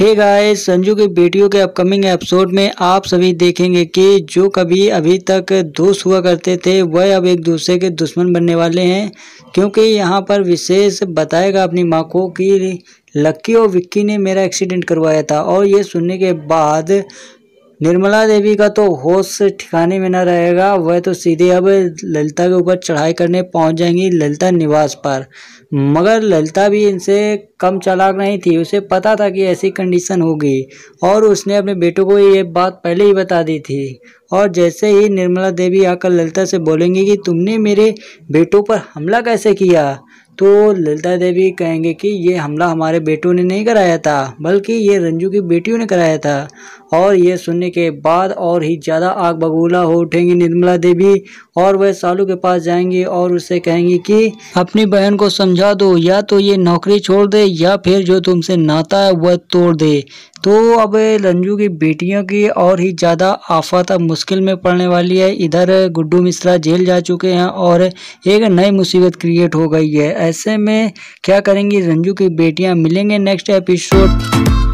Hey guys Sanju की बेटियों के अपकमिंग एपिसोड में आप सभी देखेंगे कि जो कभी अभी तक दोस्त हुआ करते थे, वह अब एक दूसरे के दुश्मन बनने वाले हैं। क्योंकि यहाँ पर विशेष बताएगा अपनी माँ को कि लक्की और विक्की ने मेरा एक्सीडेंट करवाया था और ये सुनने के बाद निर्मला देवी का तो होश ठिकाने में न रहेगा। वह तो सीधे अब ललिता के ऊपर चढ़ाई करने पहुँच जाएँगी ललिता निवास पर। मगर ललिता भी इनसे कम चालाक नहीं थी। उसे पता था कि ऐसी कंडीशन होगी और उसने अपने बेटों को ये बात पहले ही बता दी थी। और जैसे ही निर्मला देवी आकर ललिता से बोलेंगी कि तुमने मेरे बेटों पर हमला कैसे किया? तो ललिता देवी कहेंगे कि ये हमला हमारे बेटों ने नहीं कराया था, बल्कि ये रंजू की बेटियों ने कराया था। और ये सुनने के बाद और ही ज़्यादा आग बबूला हो उठेंगी निर्मला देवी और वह सालू के पास जाएँगी और उससे कहेंगी कि, अपनी बहन को समझा दो, या तो ये नौकरी छोड़ दे, या फिर जो तुमसे नाता है वह तोड़ दे। तो अब रंजू की बेटियों की और ही ज़्यादा आफत अब मुश्किल में पड़ने वाली है। इधर गुड्डू मिश्रा जेल जा चुके हैं और एक नई मुसीबत क्रिएट हो गई है। ऐसे में क्या करेंगी? रंजू की बेटियाँ मिलेंगे नेक्स्ट एपिसोड।